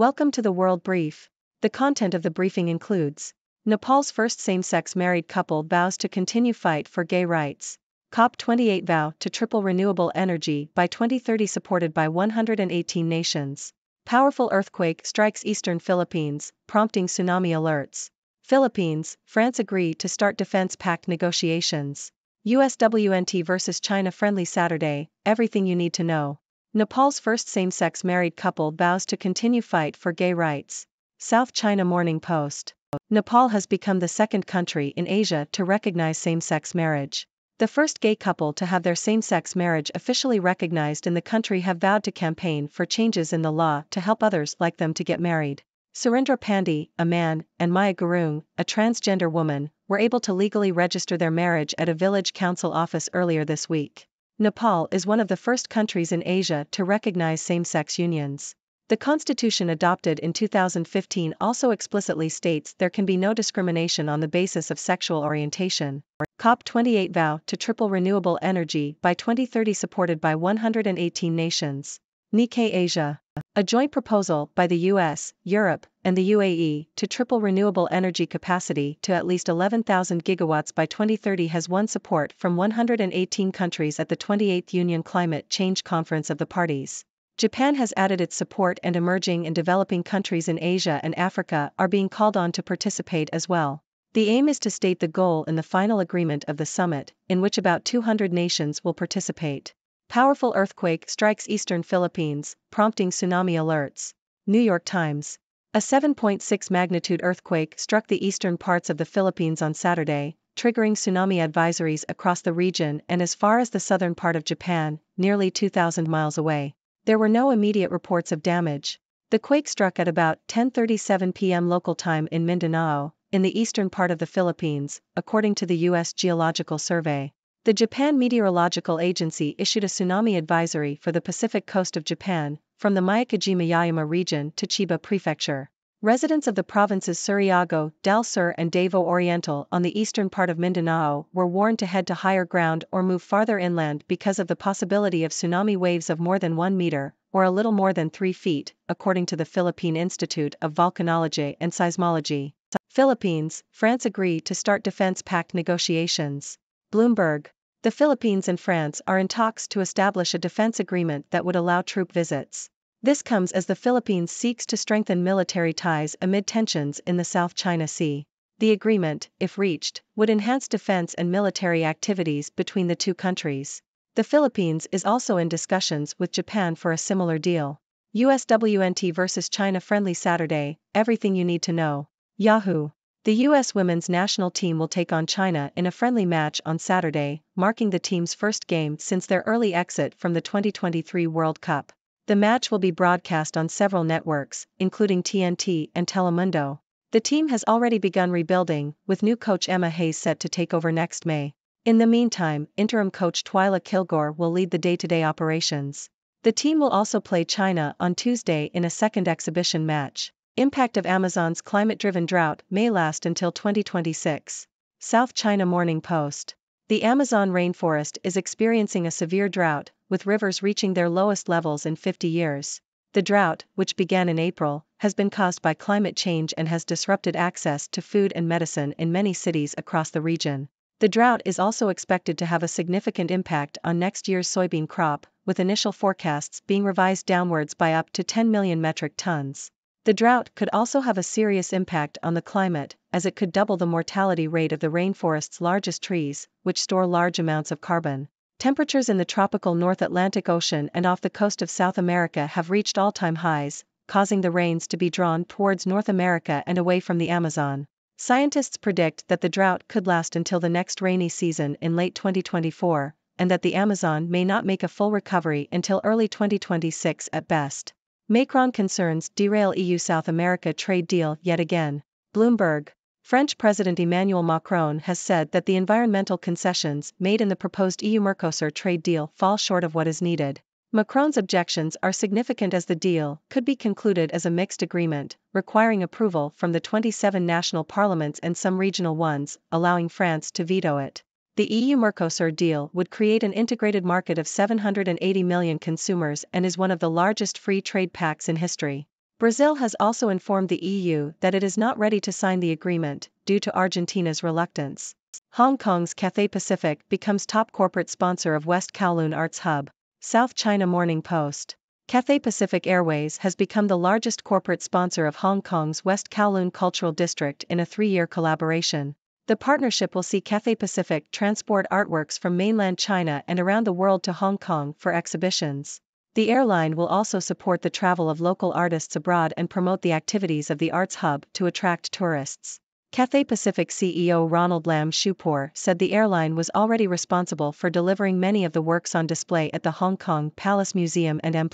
Welcome to the World Brief. The content of the briefing includes Nepal's first same sex married couple vows to continue fight for gay rights. COP28 vow to triple renewable energy by 2030 supported by 118 nations. Powerful earthquake strikes eastern Philippines, prompting tsunami alerts. Philippines, France agree to start defense pact negotiations. USWNT vs China friendly Saturday, everything you need to know. Nepal's first same-sex married couple vows to continue fight for gay rights. South China Morning Post. Nepal has become the second country in Asia to recognize same-sex marriage. The first gay couple to have their same-sex marriage officially recognized in the country have vowed to campaign for changes in the law to help others like them to get married. Surendra Pandey, a man, and Maya Gurung, a transgender woman, were able to legally register their marriage at a village council office earlier this week. Nepal is one of the first countries in Asia to recognize same sex unions. The constitution adopted in 2015 also explicitly states there can be no discrimination on the basis of sexual orientation. COP28 vow to triple renewable energy by 2030 supported by 118 nations. Nikkei Asia. A joint proposal by the US, Europe, and the UAE to triple renewable energy capacity to at least 11,000 gigawatts by 2030 has won support from 118 countries at the 28th Union Climate Change Conference of the Parties. Japan has added its support and emerging and developing countries in Asia and Africa are being called on to participate as well. The aim is to state the goal in the final agreement of the summit, in which about 200 nations will participate. Powerful earthquake strikes eastern Philippines, prompting tsunami alerts. New York Times. A 7.6 magnitude earthquake struck the eastern parts of the Philippines on Saturday, triggering tsunami advisories across the region and as far as the southern part of Japan, nearly 2,000 miles away. There were no immediate reports of damage. The quake struck at about 10:37 p.m. local time in Mindanao, in the eastern part of the Philippines, according to the U.S. Geological Survey. The Japan Meteorological Agency issued a tsunami advisory for the Pacific coast of Japan, from the Miyakojima-Yayama region to Chiba Prefecture. Residents of the provinces Surigao, Del Sur and Davao Oriental on the eastern part of Mindanao were warned to head to higher ground or move farther inland because of the possibility of tsunami waves of more than 1 meter, or a little more than 3 feet, according to the Philippine Institute of Volcanology and Seismology. Philippines, France agree to start defense pact negotiations. Bloomberg. The Philippines and France are in talks to establish a defense agreement that would allow troop visits. This comes as the Philippines seeks to strengthen military ties amid tensions in the South China Sea. The agreement, if reached, would enhance defense and military activities between the two countries. The Philippines is also in discussions with Japan for a similar deal. USWNT vs China friendly Saturday, everything you need to know. Yahoo! The U.S. women's national team will take on China in a friendly match on Saturday, marking the team's first game since their early exit from the 2023 World Cup. The match will be broadcast on several networks, including TNT and Telemundo. The team has already begun rebuilding, with new coach Emma Hayes set to take over next May. In the meantime, interim coach Twila Kilgore will lead the day to day operations. The team will also play China on Tuesday in a second exhibition match. Impact of Amazon's climate-driven drought may last until 2026. South China Morning Post. The Amazon rainforest is experiencing a severe drought, with rivers reaching their lowest levels in 50 years. The drought, which began in April, has been caused by climate change and has disrupted access to food and medicine in many cities across the region. The drought is also expected to have a significant impact on next year's soybean crop, with initial forecasts being revised downwards by up to 10 million metric tons. The drought could also have a serious impact on the climate, as it could double the mortality rate of the rainforest's largest trees, which store large amounts of carbon. Temperatures in the tropical North Atlantic Ocean and off the coast of South America have reached all time highs, causing the rains to be drawn towards North America and away from the Amazon. Scientists predict that the drought could last until the next rainy season in late 2024, and that the Amazon may not make a full recovery until early 2026 at best. Macron concerns derail EU South America trade deal yet again. Bloomberg. French President Emmanuel Macron has said that the environmental concessions made in the proposed EU Mercosur trade deal fall short of what is needed. Macron's objections are significant as the deal could be concluded as a mixed agreement, requiring approval from the 27 national parliaments and some regional ones, allowing France to veto it. The EU Mercosur deal would create an integrated market of 780 million consumers and is one of the largest free trade pacts in history. Brazil has also informed the EU that it is not ready to sign the agreement, due to Argentina's reluctance. Hong Kong's Cathay Pacific becomes top corporate sponsor of West Kowloon Arts Hub. South China Morning Post. Cathay Pacific Airways has become the largest corporate sponsor of Hong Kong's West Kowloon Cultural District in a three year collaboration. The partnership will see Cathay Pacific transport artworks from mainland China and around the world to Hong Kong for exhibitions. The airline will also support the travel of local artists abroad and promote the activities of the Arts Hub to attract tourists. Cathay Pacific CEO Ronald Lam Siu-por said the airline was already responsible for delivering many of the works on display at the Hong Kong Palace Museum and M+.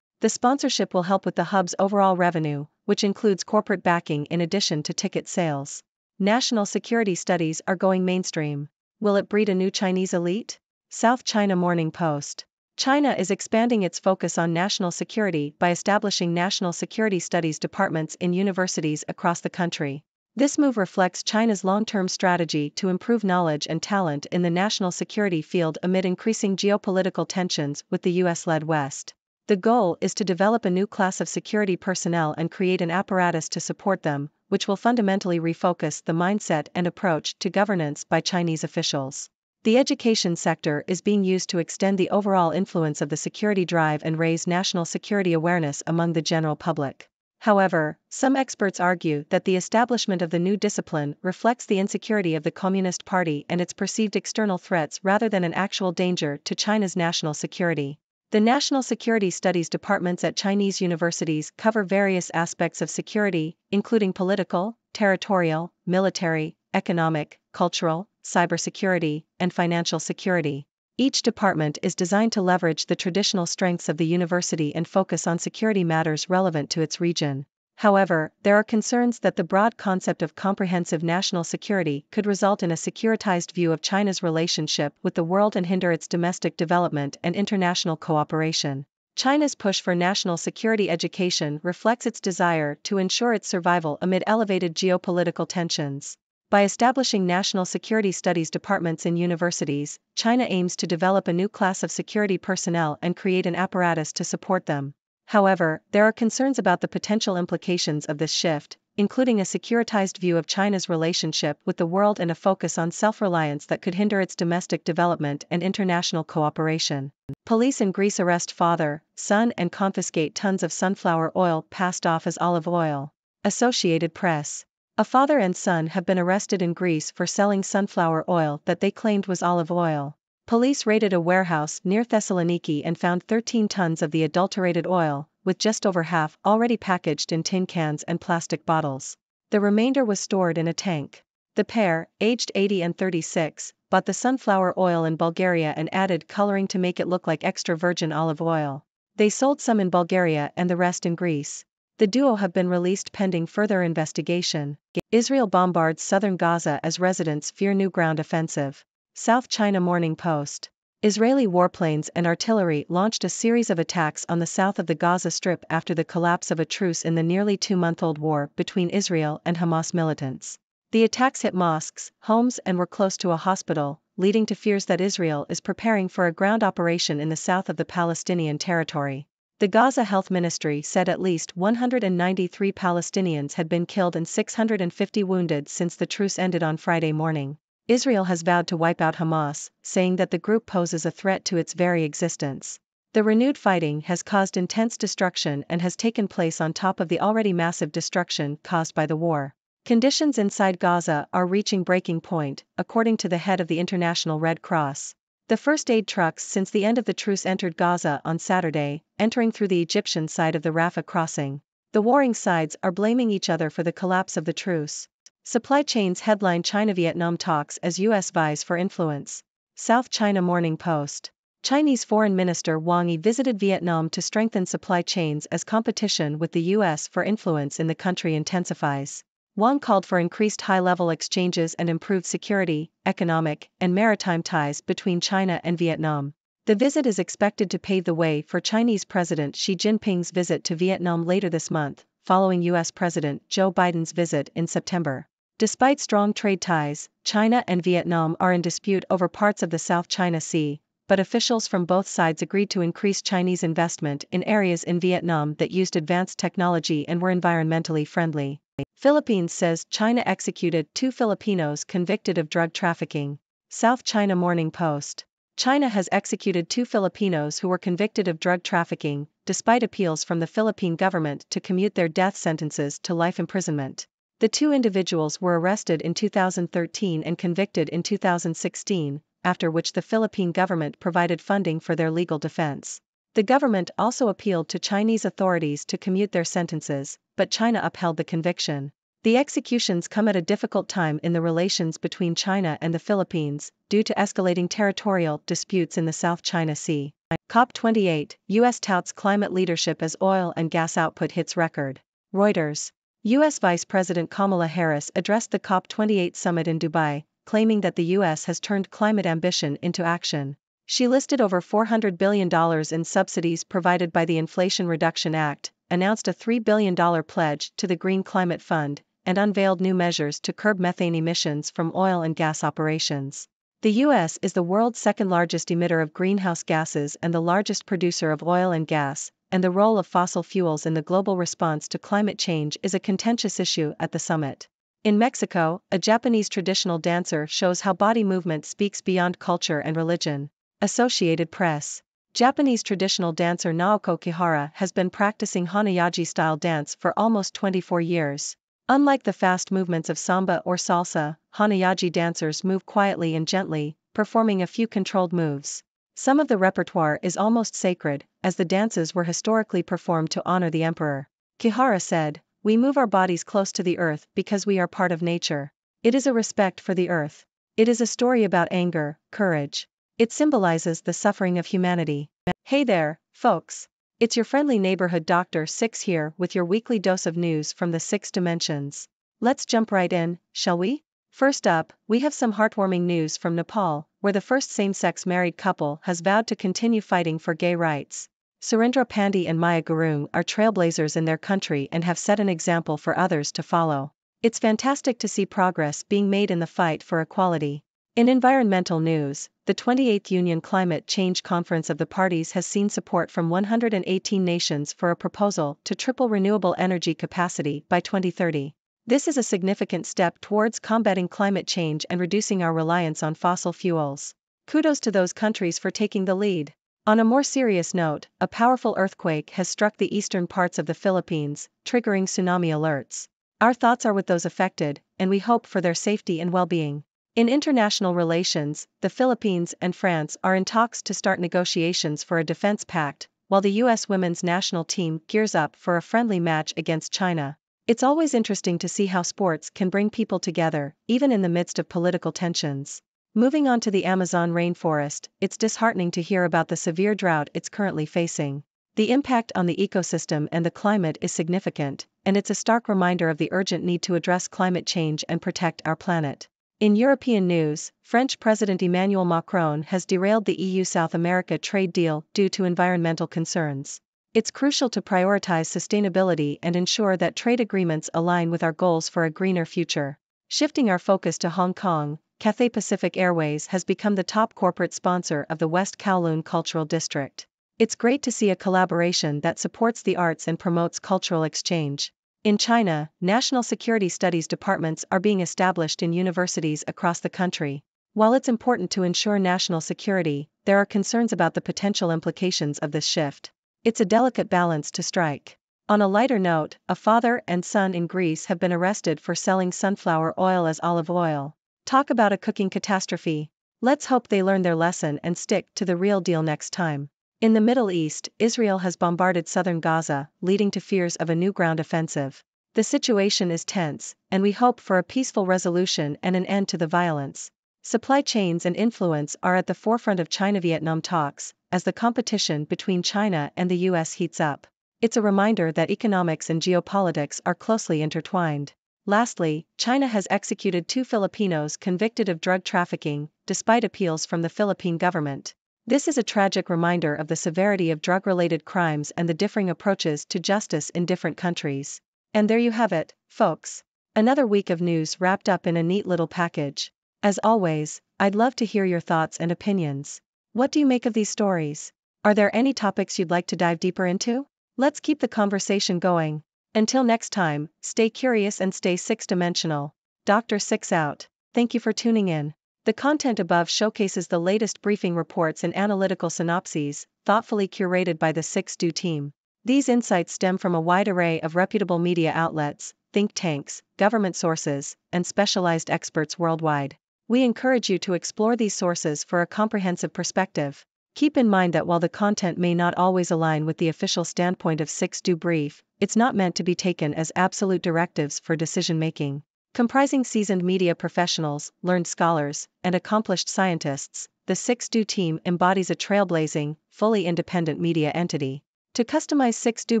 The sponsorship will help with the hub's overall revenue, which includes corporate backing in addition to ticket sales. National security studies are going mainstream. Will it breed a new Chinese elite? South China Morning Post. China is expanding its focus on national security by establishing national security studies departments in universities across the country. This move reflects China's long term strategy to improve knowledge and talent in the national security field amid increasing geopolitical tensions with the US led West. The goal is to develop a new class of security personnel and create an apparatus to support them, which will fundamentally refocus the mindset and approach to governance by Chinese officials. The education sector is being used to extend the overall influence of the security drive and raise national security awareness among the general public. However, some experts argue that the establishment of the new discipline reflects the insecurity of the Communist Party and its perceived external threats rather than an actual danger to China's national security. The National Security Studies departments at Chinese universities cover various aspects of security, including political, territorial, military, economic, cultural, cybersecurity, and financial security. Each department is designed to leverage the traditional strengths of the university and focus on security matters relevant to its region. However, there are concerns that the broad concept of comprehensive national security could result in a securitized view of China's relationship with the world and hinder its domestic development and international cooperation. China's push for national security education reflects its desire to ensure its survival amid elevated geopolitical tensions. By establishing national security studies departments in universities, China aims to develop a new class of security personnel and create an apparatus to support them. However, there are concerns about the potential implications of this shift, including a securitized view of China's relationship with the world and a focus on self reliance that could hinder its domestic development and international cooperation. Police in Greece arrest father, son, and confiscate tons of sunflower oil passed off as olive oil. Associated Press. A father and son have been arrested in Greece for selling sunflower oil that they claimed was olive oil. Police raided a warehouse near Thessaloniki and found 13 tons of the adulterated oil, with just over half already packaged in tin cans and plastic bottles. The remainder was stored in a tank. The pair, aged 80 and 36, bought the sunflower oil in Bulgaria and added coloring to make it look like extra virgin olive oil. They sold some in Bulgaria and the rest in Greece. The duo have been released pending further investigation. Israel bombards southern Gaza as residents fear new ground offensive. South China Morning Post. Israeli warplanes and artillery launched a series of attacks on the south of the Gaza Strip after the collapse of a truce in the nearly two month old war between Israel and Hamas militants. The attacks hit mosques, homes, and were close to a hospital, leading to fears that Israel is preparing for a ground operation in the south of the Palestinian territory. The Gaza Health Ministry said at least 193 Palestinians had been killed and 650 wounded since the truce ended on Friday morning. Israel has vowed to wipe out Hamas, saying that the group poses a threat to its very existence. The renewed fighting has caused intense destruction and has taken place on top of the already massive destruction caused by the war. Conditions inside Gaza are reaching breaking point, according to the head of the International Red Cross. The first aid trucks since the end of the truce entered Gaza on Saturday, entering through the Egyptian side of the Rafah crossing. The warring sides are blaming each other for the collapse of the truce. Supply chains headline China Vietnam talks as US vies for influence. South China Morning Post. Chinese Foreign Minister Wang Yi visited Vietnam to strengthen supply chains as competition with the US for influence in the country intensifies. Wang called for increased high level exchanges and improved security, economic, and maritime ties between China and Vietnam. The visit is expected to pave the way for Chinese President Xi Jinping's visit to Vietnam later this month, following U.S. President Joe Biden's visit in September. Despite strong trade ties, China and Vietnam are in dispute over parts of the South China Sea, but officials from both sides agreed to increase Chinese investment in areas in Vietnam that used advanced technology and were environmentally friendly. Philippines says China executed two Filipinos convicted of drug trafficking. South China Morning Post. China has executed two Filipinos who were convicted of drug trafficking, despite appeals from the Philippine government to commute their death sentences to life imprisonment. The two individuals were arrested in 2013 and convicted in 2016, after which the Philippine government provided funding for their legal defense. The government also appealed to Chinese authorities to commute their sentences, but China upheld the conviction. The executions come at a difficult time in the relations between China and the Philippines, due to escalating territorial disputes in the South China Sea. COP28, U.S. touts climate leadership as oil and gas output hits record. Reuters. U.S. Vice President Kamala Harris addressed the COP28 summit in Dubai, claiming that the U.S. has turned climate ambition into action. She listed over $400 billion in subsidies provided by the Inflation Reduction Act, announced a $3 billion pledge to the Green Climate Fund, and unveiled new measures to curb methane emissions from oil and gas operations. The U.S. is the world's second largest emitter of greenhouse gases and the largest producer of oil and gas, and the role of fossil fuels in the global response to climate change is a contentious issue at the summit. In Mexico, a Japanese traditional dancer shows how body movement speaks beyond culture and religion. Associated Press. Japanese traditional dancer Naoko Kihara has been practicing Hanayagi style dance for almost 24 years. Unlike the fast movements of samba or salsa, Hanayagi dancers move quietly and gently, performing a few controlled moves. Some of the repertoire is almost sacred, as the dances were historically performed to honor the emperor. Kihara said, We move our bodies close to the earth because we are part of nature. It is a respect for the earth. It is a story about anger, courage. It symbolizes the suffering of humanity. Hey there, folks. It's your friendly neighborhood Doctor Six here with your weekly dose of news from the six dimensions. Let's jump right in, shall we? First up, we have some heartwarming news from Nepal, where the first same sex married couple has vowed to continue fighting for gay rights. Surendra Pandey and Maya Gurung are trailblazers in their country and have set an example for others to follow. It's fantastic to see progress being made in the fight for equality. In environmental news, the 28th Union Climate Change Conference of the Parties has seen support from 118 nations for a proposal to triple renewable energy capacity by 2030. This is a significant step towards combating climate change and reducing our reliance on fossil fuels. Kudos to those countries for taking the lead. On a more serious note, a powerful earthquake has struck the eastern parts of the Philippines, triggering tsunami alerts. Our thoughts are with those affected, and we hope for their safety and well being. In international relations, the Philippines and France are in talks to start negotiations for a defense pact, while the U.S. women's national team gears up for a friendly match against China. It's always interesting to see how sports can bring people together, even in the midst of political tensions. Moving on to the Amazon rainforest, it's disheartening to hear about the severe drought it's currently facing. The impact on the ecosystem and the climate is significant, and it's a stark reminder of the urgent need to address climate change and protect our planet. In European news, French President Emmanuel Macron has derailed the EU South America trade deal due to environmental concerns. It's crucial to prioritize sustainability and ensure that trade agreements align with our goals for a greener future. Shifting our focus to Hong Kong, Cathay Pacific Airways has become the top corporate sponsor of the West Kowloon Cultural District. It's great to see a collaboration that supports the arts and promotes cultural exchange. In China, national security studies departments are being established in universities across the country. While it's important to ensure national security, there are concerns about the potential implications of this shift. It's a delicate balance to strike. On a lighter note, a father and son in Greece have been arrested for selling sunflower oil as olive oil. Talk about a cooking catastrophe. Let's hope they learn their lesson and stick to the real deal next time. In the Middle East, Israel has bombarded southern Gaza, leading to fears of a new ground offensive. The situation is tense, and we hope for a peaceful resolution and an end to the violence. Supply chains and influence are at the forefront of China Vietnam talks, as the competition between China and the US heats up. It's a reminder that economics and geopolitics are closely intertwined. Lastly, China has executed two Filipinos convicted of drug trafficking, despite appeals from the Philippine government. This is a tragic reminder of the severity of drug related crimes and the differing approaches to justice in different countries. And there you have it, folks. Another week of news wrapped up in a neat little package. As always, I'd love to hear your thoughts and opinions. What do you make of these stories? Are there any topics you'd like to dive deeper into? Let's keep the conversation going. Until next time, stay curious and stay six dimensional. Dr. Six out. Thank you for tuning in. The content above showcases the latest briefing reports and analytical synopses, thoughtfully curated by the Six Do team. These insights stem from a wide array of reputable media outlets, think tanks, government sources, and specialized experts worldwide. We encourage you to explore these sources for a comprehensive perspective. Keep in mind that while the content may not always align with the official standpoint of 6 Do Brief, it's not meant to be taken as absolute directives for decision making. Comprising seasoned media professionals, learned scholars, and accomplished scientists, the 6 Do team embodies a trailblazing, fully independent media entity. To customize 6 Do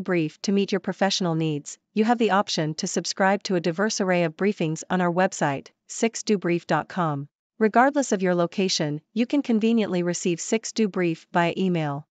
Brief to meet your professional needs, you have the option to subscribe to a diverse array of briefings on our website, 6dobrief.com. Regardless of your location, you can conveniently receive 6 Do Brief via email.